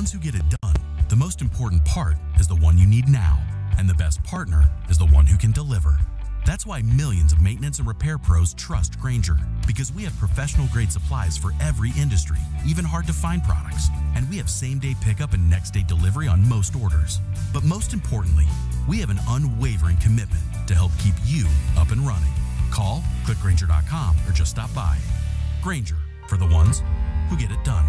ones who get it done, the most important part is the one you need now. And the best partner is the one who can deliver. That's why millions of maintenance and repair pros trust Grainger because we have professional grade supplies for every industry, even hard to find products. And we have same day pickup and next day delivery on most orders. But most importantly, we have an unwavering commitment to help keep you up and running. Call, clickgrainger.com, or just stop by. Grainger, for the ones who get it done.